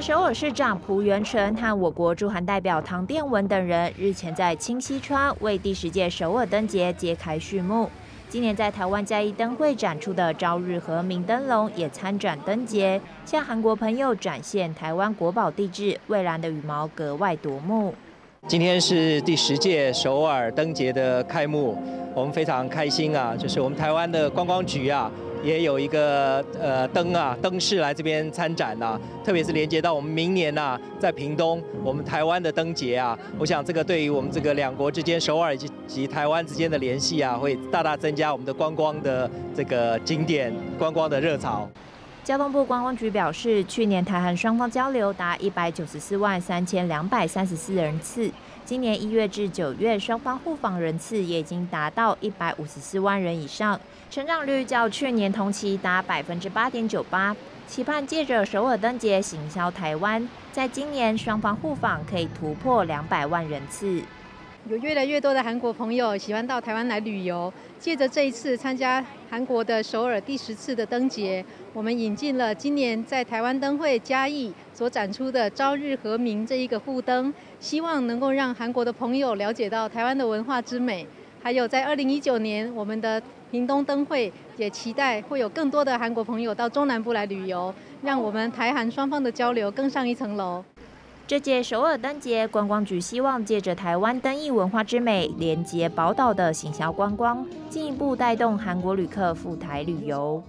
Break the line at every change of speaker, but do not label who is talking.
首尔市长朴元淳和我国驻韩代表唐殿文等人日前在清溪川为第十届首尔灯节揭开序幕。今年在台湾嘉义灯会展出的朝日和明灯笼也参展灯节，向韩国朋友展现台湾国宝地质蔚蓝的羽毛格外夺目。
今天是第十届首尔灯节的开幕，我们非常开心啊！就是我们台湾的观光局啊。也有一个呃灯啊灯饰来这边参展呐，特别是连接到我们明年呐在屏东我们台湾的灯节啊，我想这个对于我们这个两国之间首尔以及及台湾之间的联系啊，会大大增加我们的观光的这个景点观光的热潮。
交通部观光局表示，去年台韩双方交流达一百九十四万三千两百三十四人次，今年一月至九月双方互访人次也已经达到一百五十四万人以上。成长率较去年同期达百分之八点九八，期盼借着首尔灯节行销台湾，在今年双方互访可以突破两百万人次。
有越来越多的韩国朋友喜欢到台湾来旅游，借着这一次参加韩国的首尔第十次的灯节，我们引进了今年在台湾灯会嘉义所展出的朝日和鸣这一个护灯，希望能够让韩国的朋友了解到台湾的文化之美。还有在二零一九年，我们的屏东灯会也期待会有更多的韩国朋友到中南部来旅游，让我们台韩双方的交流更上一层楼。
这届首尔灯节，观光局希望借着台湾灯艺文化之美，连接宝岛的行销观光，进一步带动韩国旅客赴台旅游。